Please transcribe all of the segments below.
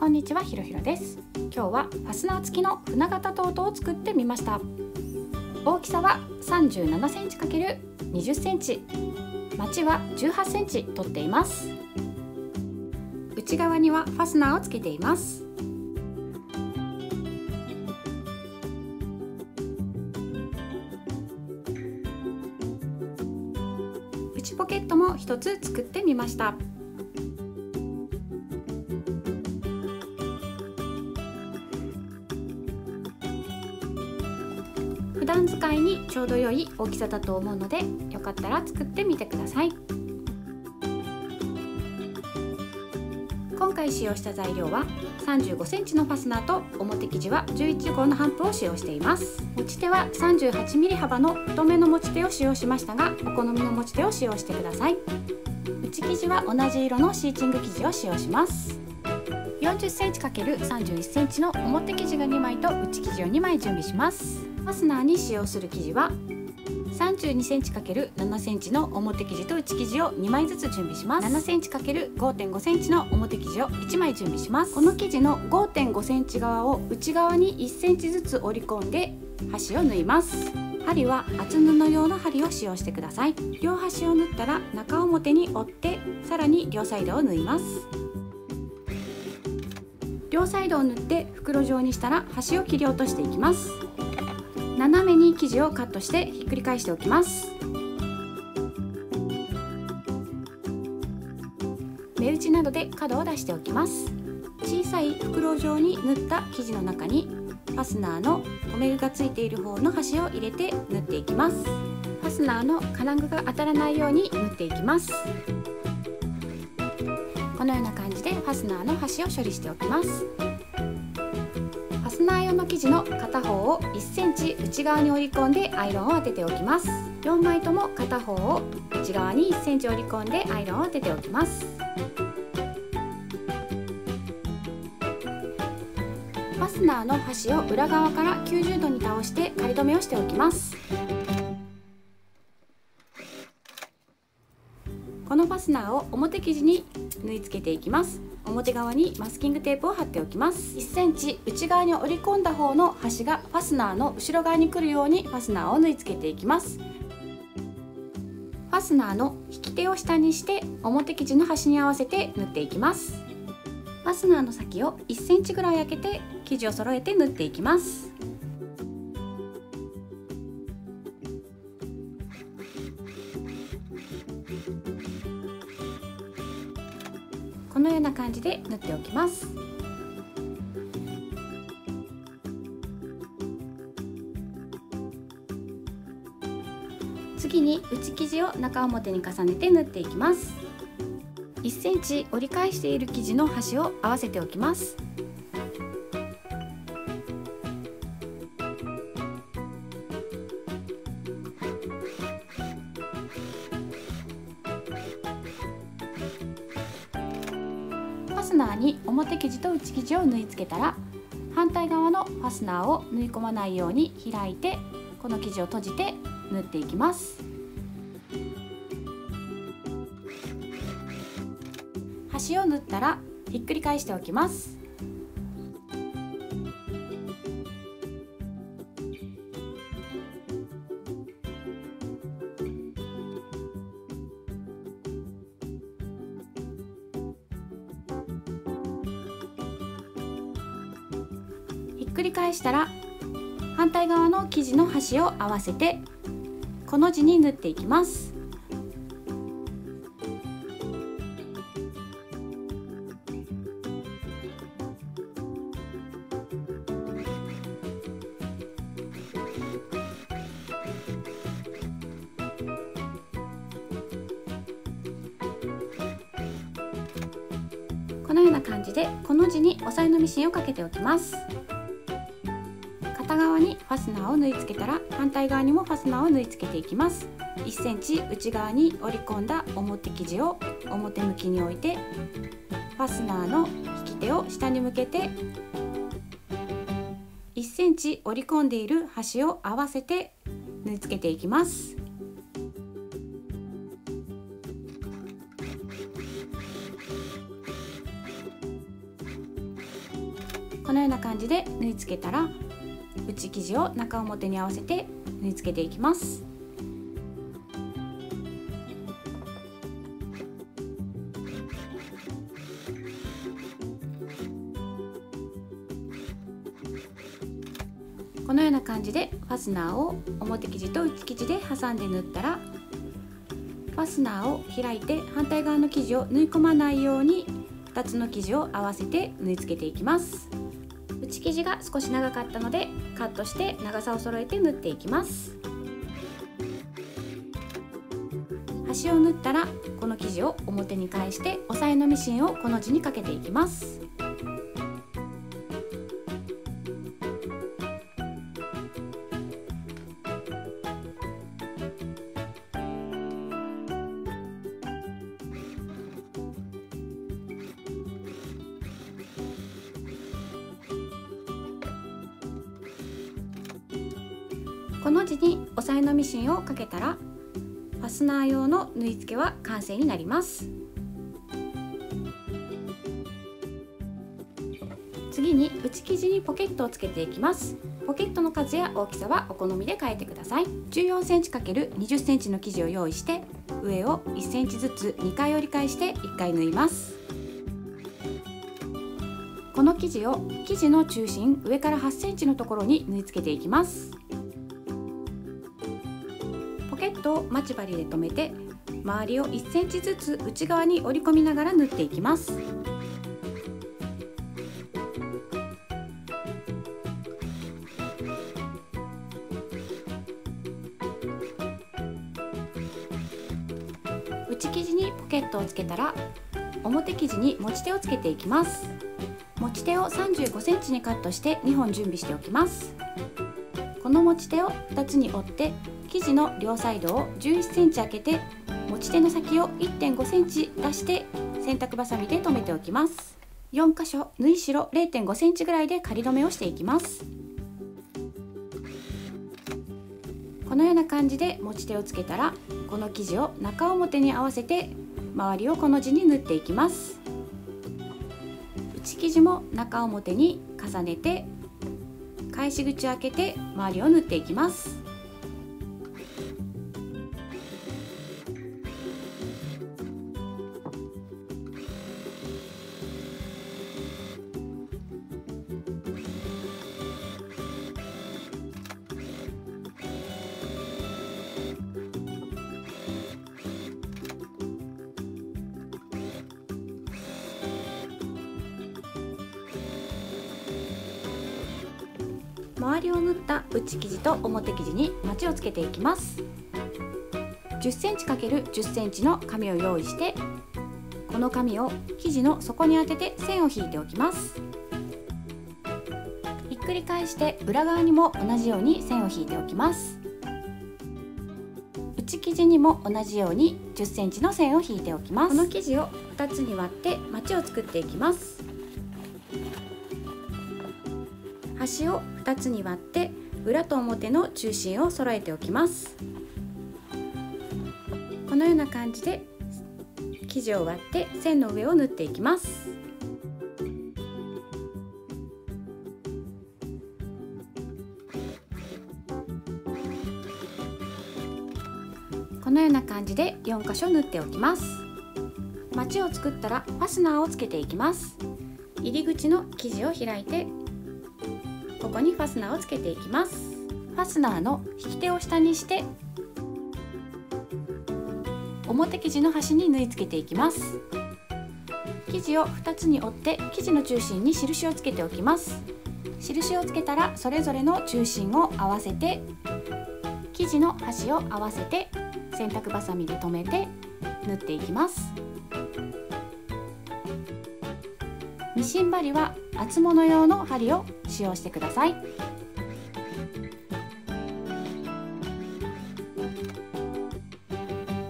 こんにちはひろひろです。今日はファスナー付きの船型トートを作ってみました。大きさは37センチ ×20 センチ。マチは18センチ取っています。内側にはファスナーをつけています。内ポケットも一つ作ってみました。段使いにちょうど良い大きさだと思うのでよかったら作ってみてください。今回使用した材料は35センチのファスナーと表生地は11号のハンプを使用しています。持ち手は 38mm 幅の太めの持ち手を使用しましたがお好みの持ち手を使用してください。内生地は同じ色のシーチング生地を使用します。40センチ ×31 センチの表生地が2枚と内生地を2枚準備します。ファスナーに使用する生地は32センチ ×7 センチの表生地と内生地を2枚ずつ準備します。7センチ ×5.5 センチの表生地を1枚準備します。この生地の5.5センチ側を内側に1センチずつ折り込んで端を縫います。針は厚布用の針を使用してください。両端を縫ったら中表に折ってさらに両サイドを縫います。両サイドを縫って袋状にしたら端を切り落としていきます。斜めに生地をカットしてひっくり返しておきます。目打ちなどで角を出しておきます。小さい袋状に縫った生地の中にファスナーの留め具がついている方の端を入れて縫っていきます。ファスナーの金具が当たらないように縫っていきます。このような感じでファスナーの端を処理しておきます。スナー用の生地の片方を1センチ内側に折り込んでアイロンを当てておきます。4枚とも片方を内側に1センチ折り込んでアイロンを当てておきます。ファスナーの端を裏側から90度に倒して仮止めをしておきます。スナーを表生地に縫い付けていきます。表側にマスキングテープを貼っておきます。1センチ内側に折り込んだ方の端がファスナーの後ろ側に来るようにファスナーを縫い付けていきます。ファスナーの引き手を下にして表生地の端に合わせて縫っていきます。ファスナーの先を1センチぐらい開けて生地を揃えて縫っていきます。のような感じで縫っておきます。次に内生地を中表に重ねて縫っていきます。1センチ折り返している生地の端を合わせておきます。スナーに表生地と内生地を縫い付けたら反対側のファスナーを縫い込まないように開いてこの生地を閉じて縫っていきます。端を縫ったらひっくり返しておきます。したら反対側の生地の端を合わせてこの字に縫っていきます。このような感じでこの字に押さえのミシンをかけておきます。ファスナーを縫い付けたら反対側にもファスナーを縫い付けていきます。1センチ内側に折り込んだ表生地を表向きに置いてファスナーの引き手を下に向けて1センチ折り込んでいる端を合わせて縫い付けていきます。このような感じで縫い付けたら生地を中表に合わせて縫い付けていきます。このような感じでファスナーを表生地と内生地で挟んで縫ったらファスナーを開いて反対側の生地を縫い込まないように2つの生地を合わせて縫い付けていきます。内生地が少し長かったのでカットして長さを揃えて縫っていきます。端を縫ったらこの生地を表に返して押さえのミシンをこの字にかけていきます。この字に押さえのミシンをかけたらファスナー用の縫い付けは完成になります。次に内生地にポケットをつけていきます。ポケットの数や大きさはお好みで変えてください。14cm×20cm の生地を用意して上を 1cm ずつ2回折り返して1回縫います。この生地を生地の中心上から 8cm のところに縫い付けていきます。ケットを待ち針で留めて周りを1センチずつ内側に折り込みながら縫っていきます。内生地にポケットをつけたら表生地に持ち手をつけていきます。持ち手を35センチにカットして2本準備しておきます。この持ち手を2つに折って生地の両サイドを11センチ開けて持ち手の先を1.5センチ出して洗濯バサミで留めておきます。4箇所縫い代0.5センチぐらいで仮留めをしていきます。このような感じで持ち手をつけたらこの生地を中表に合わせて周りをこの字に縫っていきます。内生地も中表に重ねて返し口を開けて周りを縫っていきます。周りを縫った内生地と表生地にまちをつけていきます。10cm×10cm の紙を用意してこの紙を生地の底に当てて線を引いておきます。ひっくり返して裏側にも同じように線を引いておきます。内生地にも同じように 10cm の線を引いておきます。この生地を2つに割ってまちを作っていきます。端を2つに割って裏と表の中心を揃えておきます。このような感じで生地を割って線の上を縫っていきます。このような感じで4箇所縫っておきます。まちを作ったらファスナーをつけていきます。入り口の生地を開いてここにファスナーをつけていきます。ファスナーの引き手を下にして表生地の端に縫い付けていきます。生地を2つに折って生地の中心に印をつけておきます。印をつけたらそれぞれの中心を合わせて生地の端を合わせて洗濯バサミで留めて縫っていきます。ミシン針は厚物用の針を使用してください。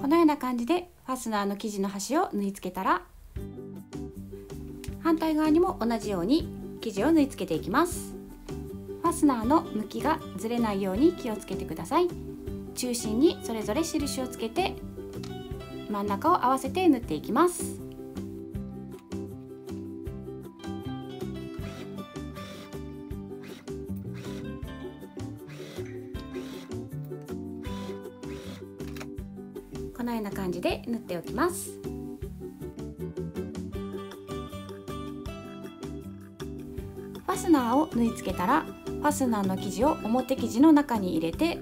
このような感じでファスナーの生地の端を縫い付けたら反対側にも同じように生地を縫い付けていきます。ファスナーの向きがずれないように気をつけてください。中心にそれぞれ印をつけて真ん中を合わせて縫っていきます。で縫っておきます。ファスナーを縫い付けたらファスナーの生地を表生地の中に入れて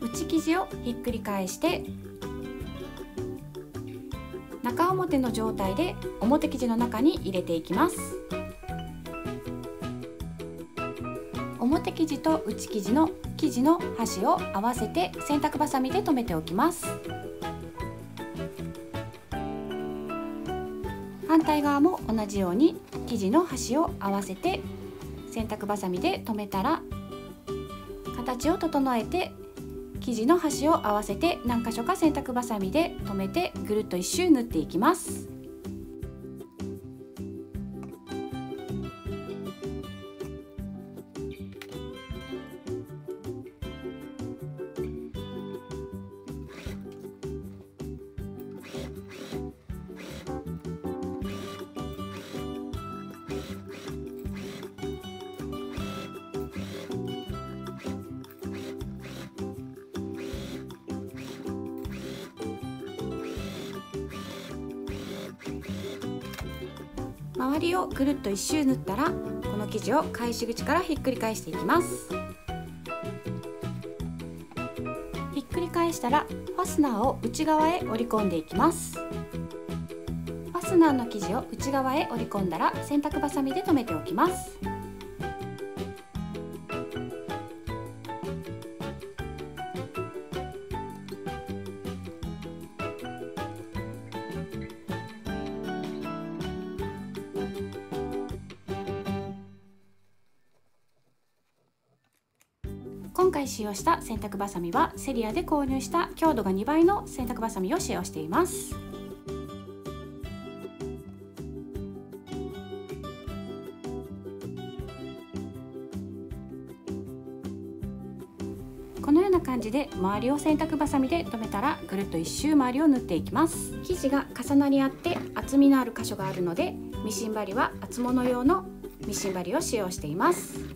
内生地をひっくり返して中表の状態で表生地の中に入れていきます。表生地と内生地の生地の端を合わせて洗濯バサミで留めておきます。反対側も同じように生地の端を合わせて洗濯バサミで留めたら形を整えて生地の端を合わせて何箇所か洗濯バサミで留めてぐるっと一周縫っていきます。周りをぐるっと一周縫ったらこの生地を返し口からひっくり返していきます。したらファスナーを内側へ折り込んでいきます。ファスナーの生地を内側へ折り込んだら洗濯バサミで留めておきます。使用した洗濯バサミはセリアで購入した強度が2倍の洗濯バサミを使用しています。このような感じで周りを洗濯バサミで留めたらぐるっと一周周りを縫っていきます。生地が重なり合って厚みのある箇所があるのでミシン針は厚物用のミシン針を使用しています。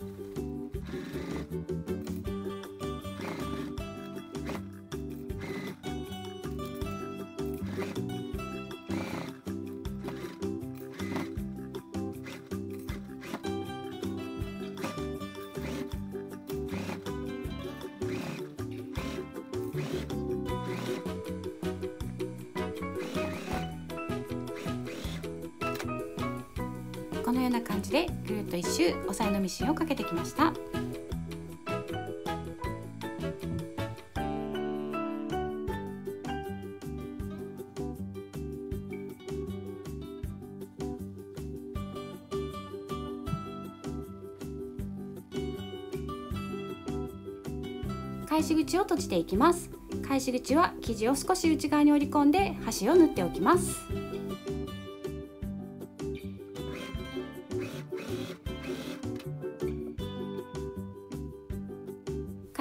ような感じでぐるっと一周押さえのミシンをかけてきました。返し口を閉じていきます。返し口は生地を少し内側に折り込んで端を縫っておきます。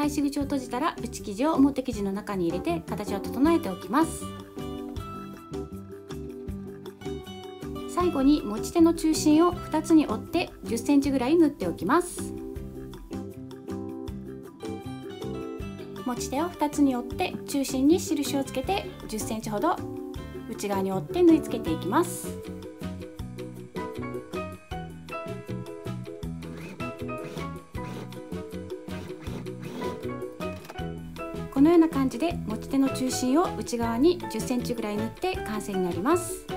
返し口を閉じたら内生地を表生地の中に入れて形を整えておきます。最後に持ち手の中心を2つに折って10センチぐらい縫っておきます。持ち手を2つに折って中心に印をつけて10センチほど内側に折って縫い付けていきます。このような感じで持ち手の中心を内側に10センチぐらい縫って完成になります。